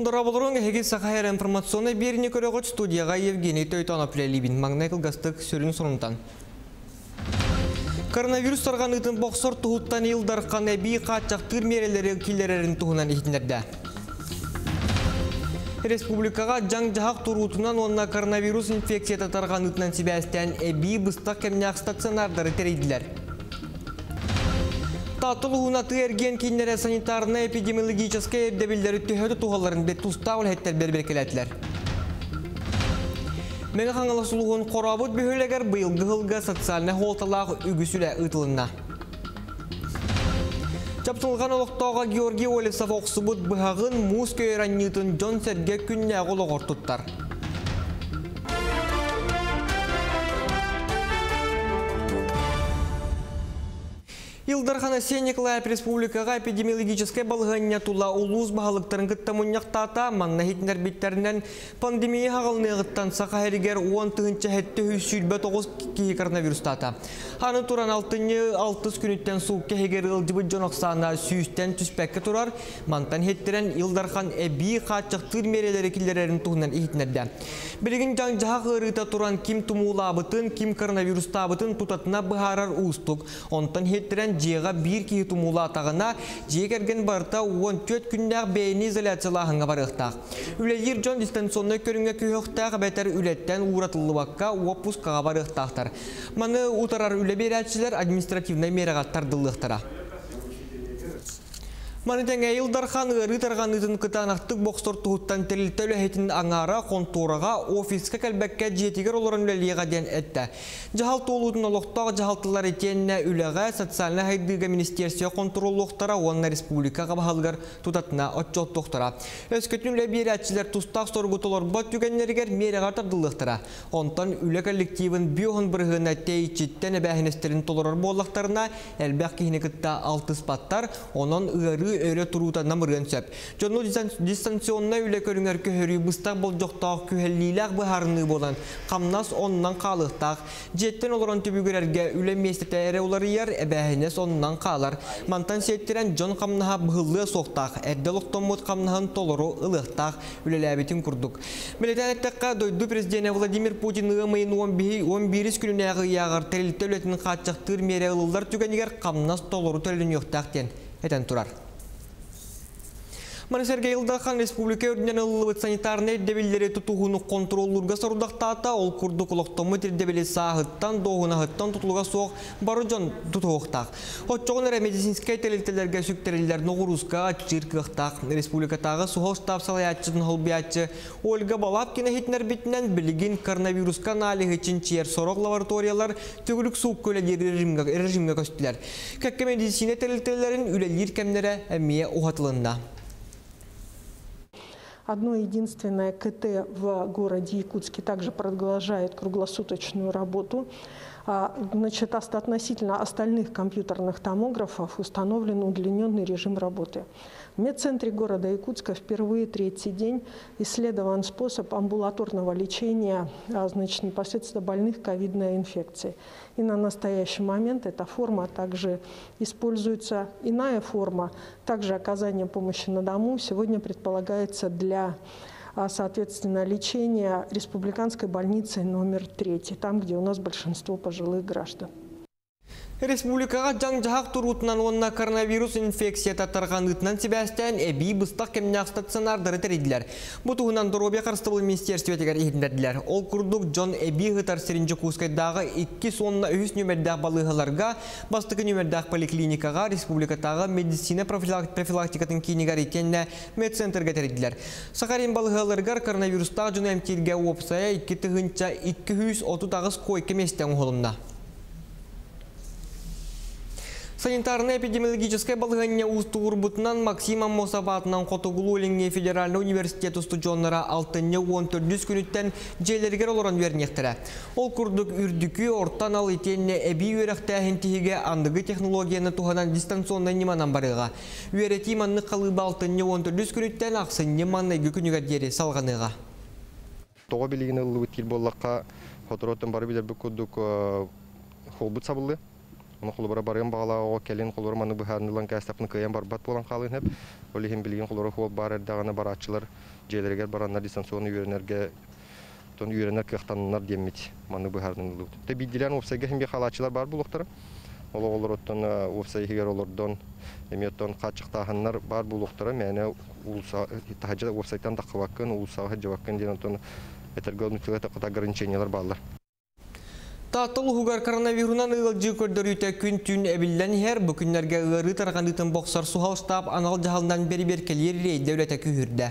Дораболорон хеги сахайр информационный беріне көрөгөт студияға Евгений Тойтанов лебин магнайкл гастык сөрін сонунтан. Коронавирус тарған үтін боксор тұхуттан елдар қанәбей қатчақ түр мерелері келерерін тұхынан ехтінерді. Республикаға жаң жағақ тұрутынан онна коронавирус инфекция тарған үтінен себәстен әбей бұстақ кәмнәқ стационардары терейділер. Татыл уғынаты әрген кейінлері санитарны эпидемиологическая ердебілдері түйеді туғаларын бет тұстауыл әттер берберкелетілер. Мәңі қаңылы сұлуғын қорабыт бөхілегер бұйылғы ғылға социальны холталағы үгісілі ұтылына. Чаптылған олықтауға Георгий Олесов оқсыбыт бұхағын мұз көйраннютын Джон Серге күнне ғолығыр тұттар. Илдархан Сеникла республикаға эпидемиологическая балғанне тула улуз бағалықтарын күттамынняқтата манна хитнер биттерінен пандемия хағылнығыттан сақа әрігер 10 түгінші хетті хүсүйбі 9 кейі коронавирустата. Ханы туран 6 күніттен суықке хегер ылдыбы жоноқсана сүйістен түспәкке турар, мантан хеттерен Илдархан әбі қатчықтыр мерелері келерерін туғынан ихтнерді. Білігін жан жағ ырыта туран ким тумулабытын, ким коронавирустабытын тутатына бұхарар ұстық. Онтан хеттерен жеға бір кейі тумула атағына жегерген барта 14 күннәк бейні изоляциялағынға барықтақ. Үлелер жон дистанционны көріңе күйіқтақ бәтер үлеттен ұратылы баққа опускаға барықтақтар. Маны ұтарар үле берәтшілер административный мераға тардылықтыра. Манытен әйілдархан ыры тарған үтін кытанақтық бокстор тұғыттан тәрілтәлі әйтін аңара контораға офисқа кәлбәккә жетігер оларын үлеліға ден әтті. Жахал толудың олықтағы жахалтылар етеніне үліға социальны хайдыға министерсия контроллықтара онна республикаға бағалғар тұтатына отчоттықтара. Өскөтін үлі бір әтшілер тұстақ сорғытылар бат түгенлергер мереға тардылықтыра. Онтан үлі коллективін биоғын бірғына тейчеттен әбәхінестерін толырар болақтарына әлбәқ кейіні күтті алты спаттар, онын ыры өрө турута намырын сөп. Жону дистанционна үле көрүңер көһөрү быстак бол жоктоок күһеллилак быһарны болан. Камнас оннан калыктак. Жеттен олорон түбүгөрерге үле местетере улары яр эбәһенес оннан калар. Мантан сеттирен жон камнаха быһыллы соктак. Эрделоктомут камнахан толору ылыктак үлеләбитин курдук. Милетәнеттәккә дойду президент Владимир Путин ымыйын 11 күнүнәгы ягыр тәрилтәлетин качыктыр мере ылылар түгәнигер камнас толору төлүн юктактен. Этен турар. Манасерге Илдахан республика өрдінен ылылыбыт санитарный дебелері тұтуғыны контроллурға сарудақтата ол күрдік ұлықтымы тердебелі сағыттан доғынағыттан тұтылуға соқ бары жон тұтуғықтақ. Отчоғын әрі медицинскай тәлелтелерге сүктерелер ноғырузға чиркықтақ. Республикатағы суғыл штаб салаятчыдың холбиятчы Ольга Балапкина хитнер бітінен білігін коронавирусқа налығы için чиер лабораториялар түгілік суық көлелері режимге көстілер. Кәкке медицина тәлелтелерін үлелер кәмнері әмие ұғатылында. Одно единственное КТ в городе Якутске также продолжает круглосуточную работу. А, значит, относительно остальных компьютерных томографов установлен удлиненный режим работы. В медцентре города Якутска впервые третий день исследован способ амбулаторного лечения а, значит, непосредственно больных ковидной инфекцией. И на настоящий момент эта форма также используется, иная форма, также оказание помощи на дому сегодня предполагается для соответственно, лечения республиканской больницы номер 3, там, где у нас большинство пожилых граждан. Республикаға жаң жағақ тұрутынан онына коронавирус инфекция татарған үтінен себәстен әбі бұстақ кемнәқ стационардары тәрейділер. Бұтығынан Доробия қарыстыбыл министерство етегер ехіндерділер. Ол күрдік Джон әбі ғытар серінжі кускайдағы 2 сонына өз нөмердәқ балығыларға, бастықы нөмердәқ поликлиникаға, республикатағы медицина профилактикатын кейінігер екеніне медцентрге тәрейділер. Сақарин балығыларғар коронавирустағы жүн әмтелге опсая 2 тұғынша 230 койке местен ұғылымна. Санитарно-эпидемиологическая балғанне ұстығыр бұтынан Максима Мосабатынан Қотығылу Өліңе Федеральный университет студионлары 6-14 күніттен жейлергер олыран вернектірі. Ол күрдік үрдікі ортан ал етенне әбі өріқтәхін тегеге андығы технологияны туғанан дистанционный неманан барыға. Үйереті манны қалыбы 6-14 күніттен ақсынне манны күнігер дері салғаныға. Тоға білігіні ұлы өткел сабылды. Оны холбара барыган багала о келин холбара маны быһарнылан кастапны кыян барбат болан калын хеп. Олихин билген холбара хол бар даганы барачылар желерегер бараннар дистанционный үйренерге тон үйренер кыхтаннар деммит маны быхардын лут те бидилен опсайга химге халачылар бар булуктара ол олар оттон опсай хигер олордон эмиоттон качыктаханнар бар булуктара мене улса тахажа опсайтан дакыбаккын улсага жабаккын деген тон этергон тылата кыта ограничениялар барлар Таттыл уһугар коронавирунан ылжы көрдөрүйтә күн түн әбиллән һәр бу көннәргә ыры тарганытын боксар сухал штаб анал жаһалдан бери беркелер дәүләтә күһүрдә.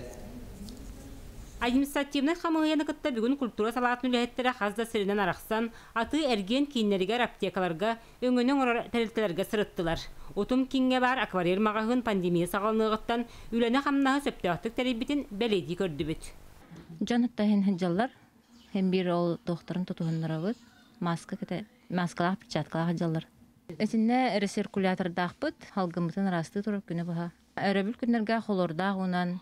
Административный хамыгыяны кытта бүгін культура салатын үләһеттері хазда сиринен арақсан, аты әрген кейінлерігер аптекаларға, өңінің орар тәрілтілерге сырыттылар. Утум кинге бар акварель мағағын пандемия сағалнығыттан үләні хамнағы сөптеуақтық тәребетін бәлейді көрді бүт. Жанытта хен хыджаллар, хен бир ол докторын тутуһуннарабыт, маска кете, маскалах печаткалах хыджаллар. Эсинне рециркулятор дахпыт, халгымытын расты турып күнө баха. Өрөбүл күннерге холорда унан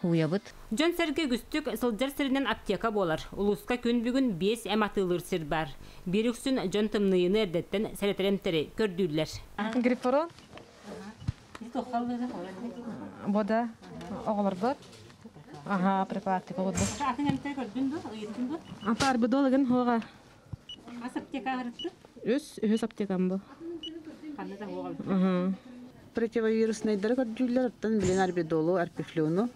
хуябыт. Жон сәрге күстік сылжар сиринен аптека болар. Улуска күн бүгін 5 әм атылыр сир бар. Беріксін жон тымныйыны әрдеттен сәретеремтері көрдүлер. Грифорон, бода, оғылар бар. Ага, препараттик оғылар бар. Апар бідолығын хоға өс, өс аптекам бұл. противовирусныйдары көрдүлөр оттан билен арбидолу арпифлюну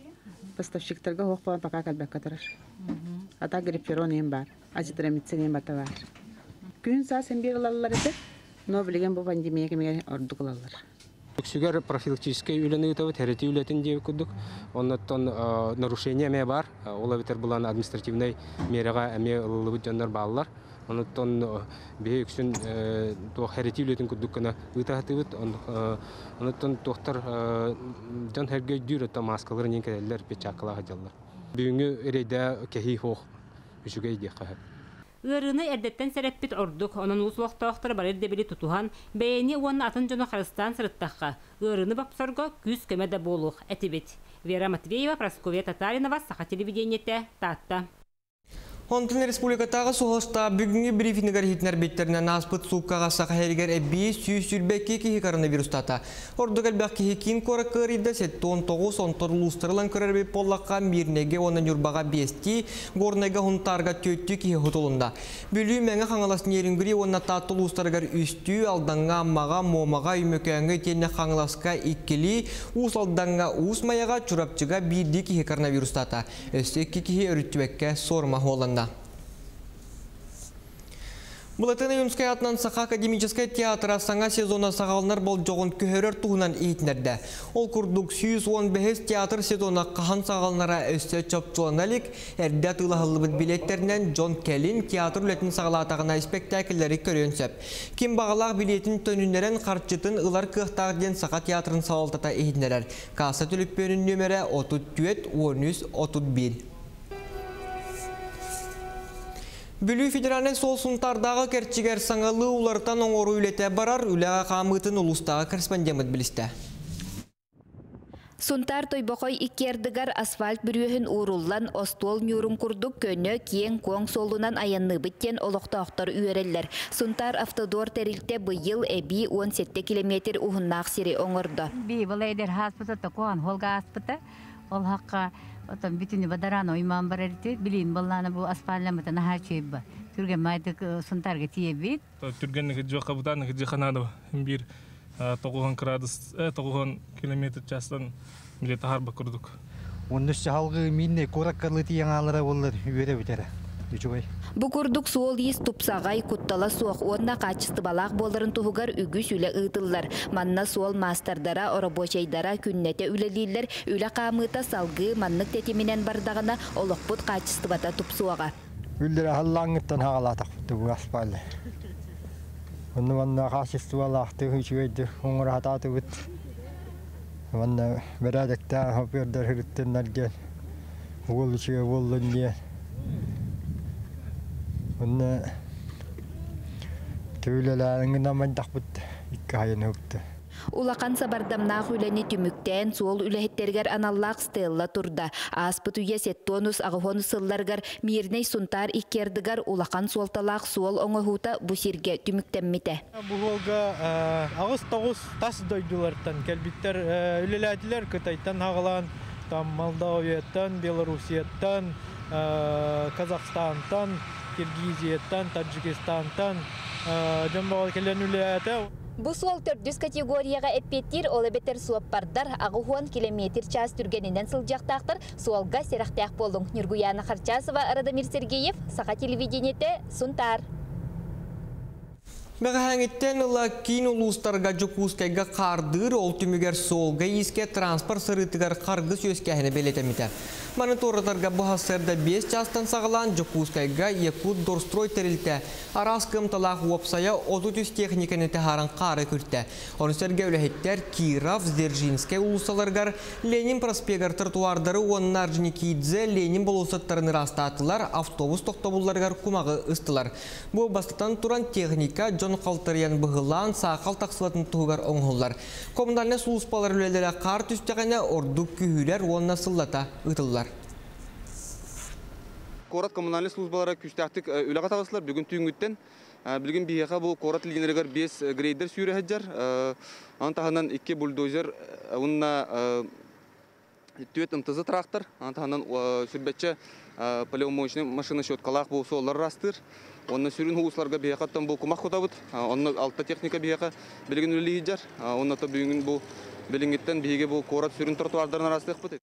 поставщиктерге хохпан пока калбек катырар ата гриферон эм бар азитромицин эм бата бар күн sen bir alallar ise no билген бу пандемия кемеге ордук алалар Үксүгер профилактический үләне үтәбе тәрәти үләтен дип күдүк. Оннан нарушение ме бар. Ола битер булан административный мерага эме ылыбы жандар баллар. Оннан бе үксүн то хәрәти үләтен күдүк кына үтәһәтебет. Оннан доктор жан һәргә дүр та маскалар нин кәләр печакла хаҗаллар. Бүгүнгү рейдә кәһи хох үсүгә идек каһап. Үрыны әрдеттен сәрәппит ордук, онын услуқтақтар барыр дебили тутухан, бәйені уан атын жоны Харыстан сырыттаққа, үрыны бапсорго күз көмәді болуқ, әтебет. Вера Матвеева, Прасковия Татаринова, Саха телевидениете, Татта. Онтын республикатағы соғыста бүгінгі брифингер хитнер беттерінен аспыт суққаға сақайыргер әбі сүйіс сүрбәкке кейі коронавирустата. Ордық әлбәк кейі кейін қоры көрейді сетті 19-19 ұлыстырылан көрербе поллаққа мирнеге оның үрбаға бесті, горнеге ғынтарға төтті кейі ғытылында. Бүлі мәңі қаңыласын ерінгірі онына татты ұлыстырғар үсті, алданға, аммаға, момаға, үймекәңі тені қаңыласқа иккілі, ұс алданға, ұс маяға, чұрапчыға бірді кейі коронавирустата. Өстекке кейі өріттібәкке сорма олан. Бұлатын Юмскай атынан Сақа академическай театра саңа сезона сағалынар бол жоғын көхерер туғынан ейтінерді. Ол күрдік 115 театр сезона қахан сағалынара өсті чопчуаналик әрді атылағылыбыт билеттерінен Джон Келлин театр үлетін сағалатағына спектакльлері көренсеп. Ким бағалақ билетін төнінлерін қарчытын ұлар кықтағден Сақа театрын сағалтата ейтінерер. Каса түліппенің нөмірі 34 13 31. Бүлі федеральный сол сұнтардағы кәртчігер саңалы улартан оңору үлете барар үләға қамытын ұлыстағы корреспондент білісті. Сунтар тойбокой иккердигар асфальт бүрүһүн ууруллан остуол нюрун курдук көнө киен коң солунан аянны биттен олохтоохтор үйөреллер. Сунтар автодор терилте быйыл эби 17 километр ухуннаах сири оңордо. Би былайдер хаспыта токуан холга аспыта ол хакка отон бүтүнү бадаран ойман барарыты билин балланы бу аспалламыта наха чөйбба түрген майды сунтарга тиебит түрген жока бутан жиханадо бир тоғуған градус тоғуған километр частан биле тахарба курдук Оннус халгы минне кораккарлы тияңалара боллар үйөрө битере. Үчүбай. Курдук суол ис тупсагай куттала суох уонна качысты балаах боларын туһугар үгүс үле ыытыллар. Манна суол мастардара оробочайдара күннете үлелилер үле камыта салгы маннык тетиминен бардагына олокпут качысты бата тупсуага. Үлдер халлаңыттан хагалатак бу аспаллы. Онны манна нарген. Уол үчүгө боллун диye. Онна намайдак икки хайын өптү. Улақан сабардамнаах үләне түмүктән суол үләһеттергер аналлаақ стелла турда. Аспыт үйе сеттонус ағыхон сылларгар мирней сунтар иккердігар улақан суолталаақ суол оңохута бусирге түмүктәммите. Бұғылға ағыз тоғыз тас дойдулардан кәлбиттер үлеләділер кытайттан ағылан там Молдовияттан, Белоруссияттан, э, Казахстантан, Киргизияттан, Таджикистантан жомбогол келен суол төрдүс категорияға эппеттир ол эбетер суаппардар агухон километр час түргенинен сылжактактар суолга серахтяк болуң. Нюргуяна Харчасова, Радомир Сергеев, Саха телевидениете, Сунтар. Мәғәңіттен ұла кейін ұлыстарға жүкускайға қардыр ол түмігер солға еске транспорт сырытығар қарғыз өскәхіне белетемеді. Маны торытарға бұхасырда 5 жастан сағылан жүкускайға екут дорстрой тәрілті. Арас кымталақ уапсая отутүс техниканы тәхарын қары күртті. Оны сәрге өләхеттер Киров, Здержинскай ұлысаларғар Ленин проспегар тротуардары оннар Жникидзе, Ленин болусаттарын растатылар, автобус тоқтабуларғар кумағы ыстылар. Бұл бастатан туран техника Джон Қалтариян бұғылан сақал тақсылатын тұғығар оңғылар. Коммунальны сұлыспалар үлелері қар түстіғіне ордық күйілер онына сыллата ұтылар. Корат коммунальный службалара күстәктик үләгә тагыслар бүген түйүнгүттен билген бияха бу корат линерегер 5 грейдер сүйрә хаҗар ан таханан 2 бульдозер төт ымтызы трактор ан таханан сүрбәтче полеумоечный машина щеткалак бу солар растыр онны сүрүн хуусларга бияхаттан бу кумак хотабыт онны алта техника бияха билген үле хаҗар онны та бүгүн бу билингиттен биге бу корат сүрүн тротуарларын растык бит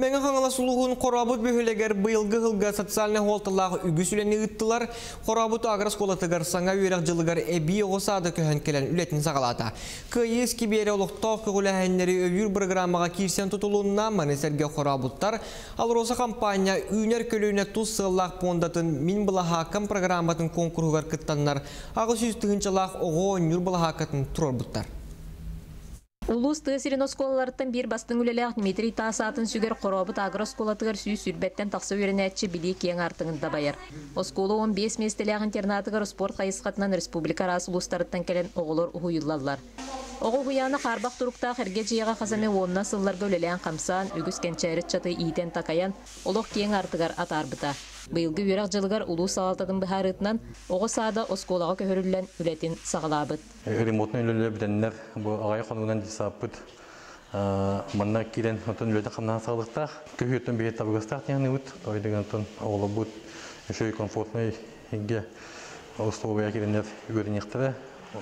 Мәңі қаңала сұлығын қорабыт бөхілегер бұйылғы ғылға социальный холтылағы үгіс үлені ұттылар. Қорабыт агрос қолатығар саңа үйрек жылығар әбі оғысады көхін келен үлетін сағалата. Күйес кебері олықтау қығыләхәннері өвір программаға кирсен тұтылуына манесерге қорабыттар. Ал роса компания үйнер көліне тұз сыллақ пондатын мин бұлахакам программатын конкурғар кыттаннар. Ағы сүз тұғынчалақ оғы нүр бұлахакатын тұрор бұттар. Улус тыысырын осколаларыттан бір бастың үлелек Дмитрий Тасатын сүгер қоробыт агросколатығар сүй сүрбеттен тақсы өрінәтші білі кең артыңында байыр. Осколы 15 местелек интернатығар спорт қайысқатынан республика расы улустарыттан келен оғылар ұхуйылалар. Оғы хуяны қарбақ тұруқтақ әрге жиыға қазаме онна сылларға үлелен қамсан, үгіс кәнчәріт чаты ийтен такаян, олық кең артығар атарбыта. Быйылғы үйрек жылығар ұлу сағалтадың бұхарытынан оғы сада осколаға көхірілен үлетін сағалабыт. Ремонтны үлелі біденлер бұл ағай қонуынан дисапыт. Манна кирен отын үлеті қамнан сағылықтақ. Көхеттен бейет табығыстақ яғни ұт. Тойдыған тұн оғылы бұд. Үшөй комфортный ге условия киренлер үйерінектері.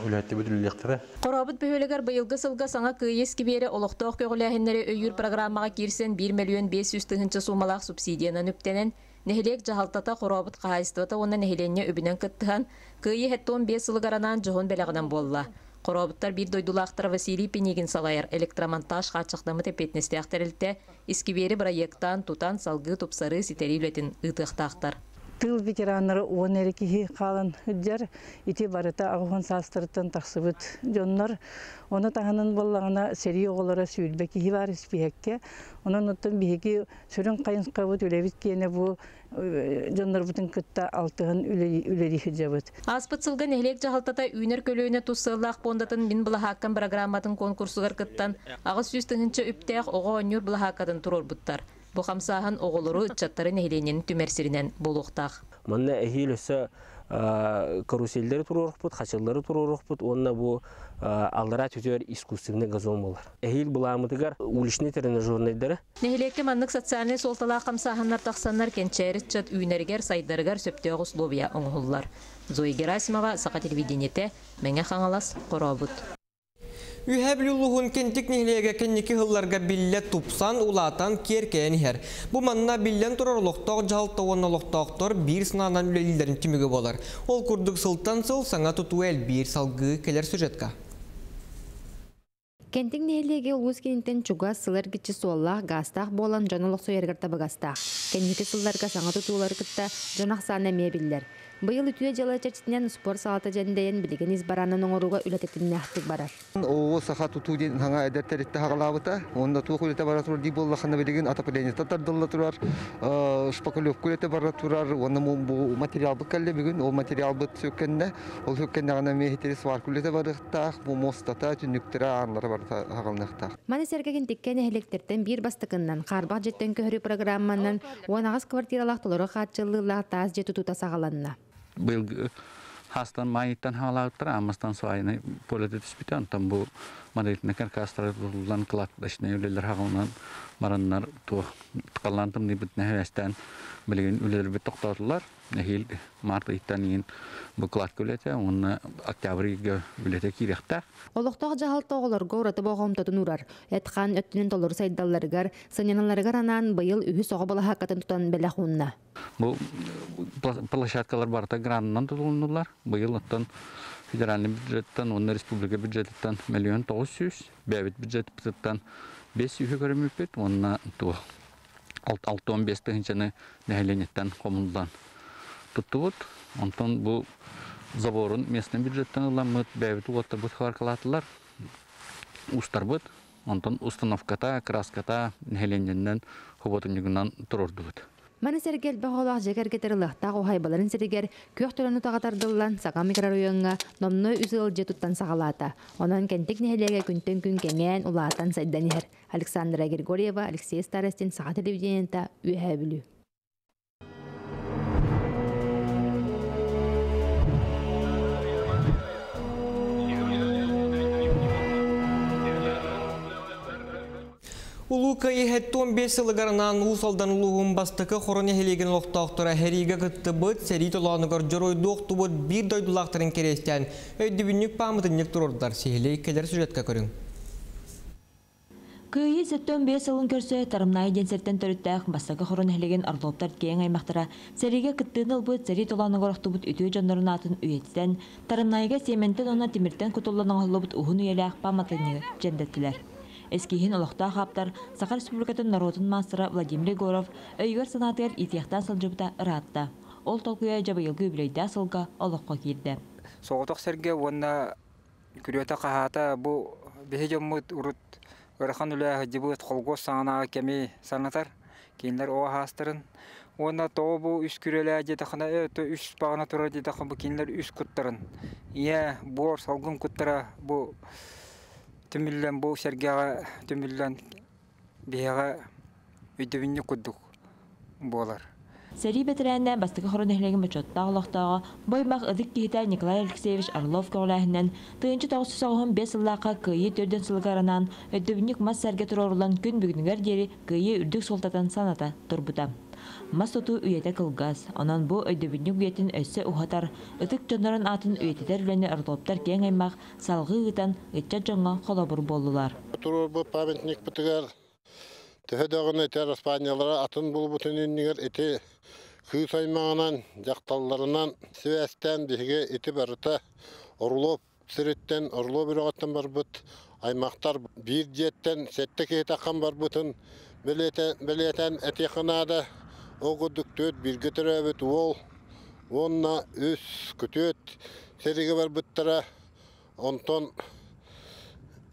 үләтті бүдүллектері. Қорабыт бөхөлігер бұйылғы сылға саңа күйес кибері олықтоқ көгіләхінлері өйір программаға кирсен 1 миллион 500 тыгынчы сумалақ субсидияны нүптенен Нехилек жахалтата хоробут кахайстыта онна нехиленне өбүнен кыттыхан кыйы хеттон бес сылыгаранан жохон белагынан болла. Хоробуттар бир дойдулақтыр Василий Пенегин салайыр электромонтаж хачықдамы тепетнестяқтарылте искибери проекттан тутан салгы тупсары ситери үлетін ытықтақтар. Тыл ветераннары он эрекихи калан үддер ити барыта агухан састырыттан таксыбыт жоннор оны таханын боллагана сери оголора сүйүлбекихи бар испиекке онон оттон биһиги сүрүн кайынскабыт үлебит киене бу жоннор бутун кытта алтыгын үлерихи жабыт Аспыт сылган эхлек жахалтата үйнер көлөөнө туссыллаах пондатын мин былахаккан программатын конкурсугар кыттан агыс сүз тыгынча үптеах ого оннюр былахаккатын турорбуттар Бу хамсахан оголору чаттары нехиленен түмерсиринен болуктах. Манна эхил өсө каруселдери турорухпут, хачыллары турорухпут, онна бу алдара түтөр искусственный газон болар. Эхил буламытыгар уличный тренажерныйдары. Нехилекке маннык социальный солтала хамсаханнар тахсаннар кенчерит чат үйнеригер сайдарыгар сөптөг условия оңгуллар. Зои Герасимова, Сақа телевидениете, Мәңе Хаңалас, Коробут. Үйәбіл ұлығын кентік нехлеге кеннекі ғылларға билле тупсан улатан керкейін хер. Бұ манна биллен тұрар лоқтақ жалты оны лоқтақтар бір сынанан үлелілерін түмігі болар. Ол күрдік сылтан сыл саңа тұту әл бір салғы келер сюжетка. Кентик нехлеге улус кенинтен чуга сылар гичи суоллах гастах болан жанылық сойергар табыгастах. Кенники сылларга саңа тутуулар кытта жанах саана мебиллер. Быйыл үтүе чачтинен спорт салата жендейен билеген избаранын оңоруга үлететин нахтык барар. О саха туту ден хаңа эдертеритте хагалабыта, онда туу кулете бара турар ди болла хана билеген атапление татардылла турар, шпакулев кулете бара турар, онда бу материал бүгүн, ол материал быт сөккенде, ол сөккенде гана бу мостата анлары бар сергеген тиккен бир бастыкыннан карбак жеттен көһөрү программанан уанагас квартиралах толору хатчыллыла таз жету тута сагаланна. быйыл хастан майыттан халааттар амастан суайны полете түспүтэ антан бу маритнекер кастраллан кылакдашны үлелер хагынан мараннар ту каллантым ни бит нәһәстән билген үлелер бит токтатылар нәһил март иттан ин бу клат күләтә уны октябрьгә үләтә кирәктә Олықтақ жағалты оғыларға ұраты боғымтатын ұрар. Әтқан өттінен толыр сайдаларығар, саняналарығар анан байыл үйі соғы бала хақатын тұтан бәлі құнна. Бу площадкалар барта граннан тутулнулар. Быйыл оттан федеральный бюджеттен, онна республика бюджеттен миллион тоғыз жүз, бәбит бюджеттен бес үйі көріміппет, онна ту 6-15 тыгынчаны нәһәленеттен комундан туттубут. Онтон бу заборын местный бюджеттен ыламыт, бәбит уоттар бут харкалатылар. Устар бут, онтон установката, краската нәһәленнен хоботуньгынан турурдубут. Маны сәргел бәғолақ жекер кетіріліқтақ ойбаларын сәргер көк төліні тағатардылан саға микрорайонға номной үзіл же туттан сағалата. Онан кәнтек нәхелеге күнтен күн кәңән улаатан сайданер. Александра Григорьева, Алексей Старостин, саға телевидениента үйә білу. Улу кайы хэттон бес сылыгарынан усалдан улуғын бастықы хорон эхелеген лоқтақтыра хәриге кытты бұд, сәрі толанығыр жоройдуқ тубыд бір дойдулақтырын керестен өйді бүннік памытыннек тұрордар сехелей келер сюжетка көрің. Кыйы сеттен бес сылын көрсө тарымнай денсерттен төрүттәк бастакы хорон хелеген арлоптар кең аймактара сәриге кыттыын ылбыт сәри толаныгы рохтубут үтүү жоннорун атын үйетсен тарымнайга сементен она кутулланың оллобут ухун уялах паматыны жендеттилер. Эскиһин олохтаа хаптар Саха Республикатын народын мастера Владимир Егоров өйгөр санатыгар итияхтан сылжыбыта ыраатта. Ол толкуя жабайылгы билейдә сылга олоққа кирде. Соғытық серге онна күрөтә қахата бу бехежеммут урут ырахан үлә хҗибыт холгос сана кеми санатар кинлер о хастырын онна то бу үс күрелә җете хана өтө үс багына тура җете хана бу кинлер үс куттырын ия бор салгын бу сергега түмүллән бияга үдүбүнне куддук болар Сәри бетерәннә бастыгы хорон эхлеген бачотта олохтага боймак ыдык кихитә Николай Алексеевич Орлов көләһеннән тыынчы тагысы сагын 5 еллака кыйы төрдөн сылгаранан өдүбүнник мас сәргә турарлан күн бүгүнгәр дери кыйы үрдүк солтатан саната турбута. Мас тоту үйете кылгас, анан бу өдүбүнник үетин өссө ухатар, ытык жоннорун атын үетитер үләне Орловтар кең аймак салгы ытан ытча жоңга холобур болдулар. Туру бу памятник битигер Төһөдөгөн этер Испаниялара атын булбутун иннигер эти күй саймағынан жақталларынан сөвәстен биһиге ити барыта орлоп сиреттен орлоо бирогаттан барбыт аймақтар бир жеттен сетте кейтакан барбытын белетен этиханада огудук төт бирге төрөбүт ол онна үс күтөт сериге барбыттара онтон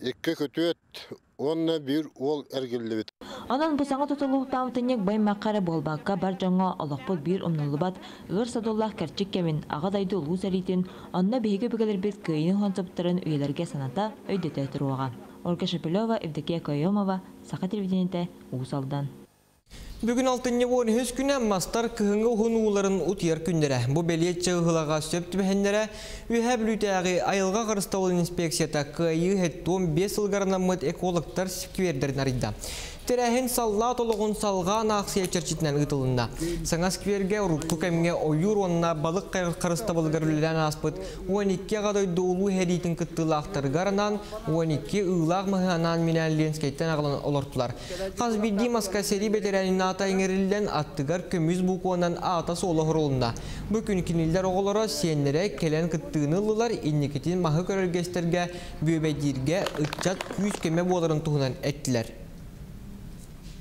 икки күтөт онна бир ол эргиллибит Анан бу саңа тутулуу таамтынек баймаккары болбакка бар жоңго олокпут бир умнулубат ыр садуллах керчик кемин ага дайды улуу саритин онна биһиге бигелер бит кыйын хонсоптарын үелерге саната. Ольга Шепелева, Евдокия Койомова. Бүгін алтынне он хүз күнен мастар кыһыңы хунууларын утьер күндері. Бу белет чығылаға сөп түбәһеннері үйә білүтәғі айылға қырыстауыл инспекцията кыйы хеттон 5 ылгарынамыт экологтар сквердерін арыйда. Терәһин салла толығын салған ақсия черчитінен ұтылында. Саңа скверге рутку кәмге ойыр онына балық қарыста бұлғарылылан аспыт 12 ғадай доулу хәритін күттілақтырғарынан 12 ұлақ мұханан минән ленскейттен ағылан олортылар. Қазбиді маска сери бетерәнін ата еңерілден аттығар көміз бұқуынан ата солы құрылында. Бүкін кинилдер оғылары сенлері келен күттігінылылар иннекетін мағы көрілгестерге бөбәдерге ұтчат күз кеме боларын тұғынан әттілер.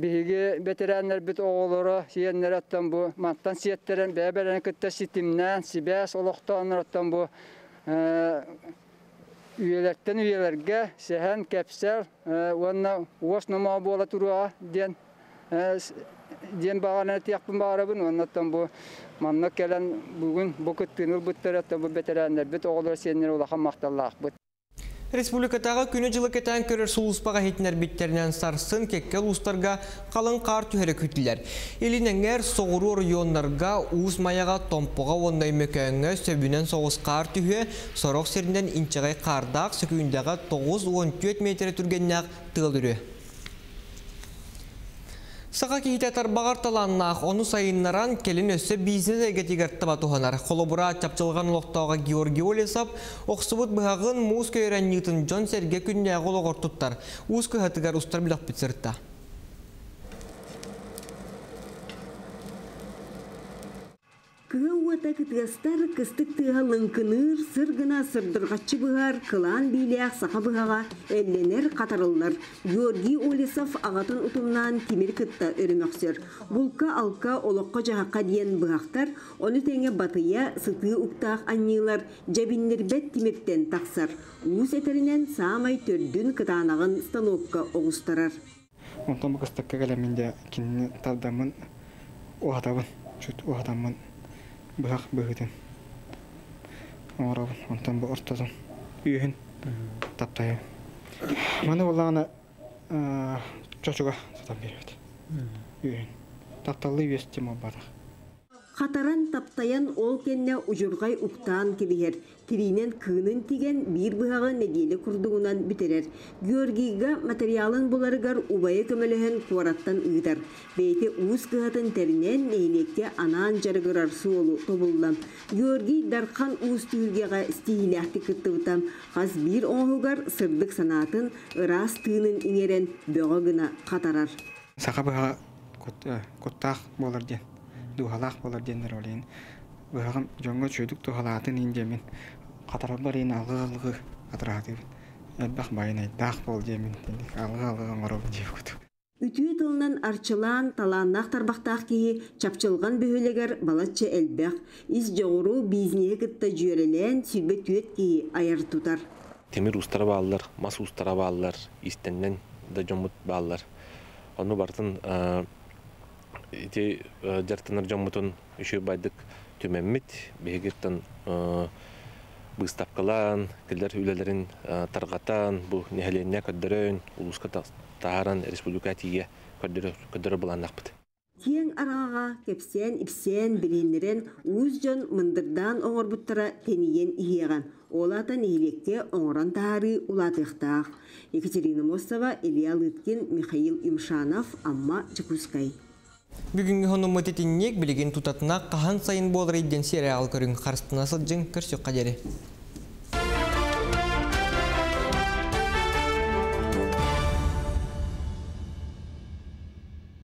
биһиги ветераннар бит оголоро сиеннер аттан бу мантан сиеттерен бэберен кытта ситимнен сибэс олохтооннор аттан бу үйелерттен үйелерге сәһән кәпсәл уанна уос нома бола туруа ден ден бағана тияқпын бағарабын оннаттан бу манна келен бүгүн бу кыттыыныл буттарата бу бетерәннәр бит оғлар сеннер улахан мақталлақ бут Республикатағы күні жылы кетен көрер сұлыспаға хетінер биттерінен сарсын кеккел ұстарға қалың қар түхері күтілер. Елінеңер соғыру районларға уыз маяға томпыға ондай мөкәңі сөбінен соғыз қар түхе, сорок серінден инчағай қардақ сөкүйіндегі 9-14 метр түргеннәқ тығылыры. Саға кейті тарбағар таланнақ, оны сайыннаран келін өсі бизнес әгетігерті батуғанар. Қолыбыра чапчылған лоқтауға Георгий Олесап, оқсыбыт бұғағын мұз көйрен Ньютон Джон сәрге күнне ағылы ғортуттар. Уыз көйхатығар ұстар білақ бітсіртті. Кыга уата кытыгастар кыстык тыга лынкыныр, сыр гына сырдыргачы быгар, кылан бийлях саха быгага элленер катарыллар. Георгий Олесов агатын утумнан тимир кытта өрүмөксөр. Булка алка олокко жахакка диен быгактар, оны теңе батыя сытыы уктаах аннилар, жабиннер бет тимиртен таксар. Уус этеринен саамай төрдүн кытаанагын станокка огустарар. Онтон кинни тардамын, уатабын, уатамын. Быһах быһытын оңоробун онтон бу ортозун үйүн таптайы маны буллагана чочуга сатан беребит үйүн тапталлы үйестим оббата Хатаран таптаян ол кенне ужургай уктаан кибихер. Тиринен кыынын тиген бир быһагы неделе курдугунан битерер. Георгийга материалын буларыгар убайы көмөлөһөн куараттан ыытар. Бейте уус кыһатын теринен нейлекке анаан жарыгырар суолу тобуллам. Георгий дархан уус түйүлгега стихиляхты кыттыбытам. Хас бир оңугар сырдык санаатын ырас тыынын иңерен бөҕө гына хатарар. Саха быһа коттаах болар ден. Дуһалаах болар диэннер олиин. Быһагам жоңго чүйдүк тухалаатын индемин катараллар ин алгы алгы атыраатыбын элбах байын айдаах бол диэмин алгы алгы оҥоробун диэбикут Үтüе тылынан арчылаан талааннаах тарбахтаах киһи чапчылган бөһөлегер балачча элбэх, ис жоғуру бизнеге кытта жүйөрелен сүрбе түет киһи аяр тутар. Темир устара баалар, мас устара баалар, истеннен да жомут баалар. Onu бартын ити жартынар жомутун үшү байдык төмеммит бегеттен быстапкалан килдер үлелерин таргатан бу нехеленне көддөрөн улуска тааран республика тие көддөрө буланнакпыт Тиен арага кепсен ипсен билиннерен уз жон мындырдан оңорбуттара тениен иеган. Олатан иелекке оңоран тары улатыктаах. Екатерина Мосова, Илья Лыткин, Михаил Имшанов, Амма Чекускай. Бүгінгі хонумы тетіннек білеген тұтатына қахан сайын болыр еден сериал көрін қарыстына сылжың көрсек қадері.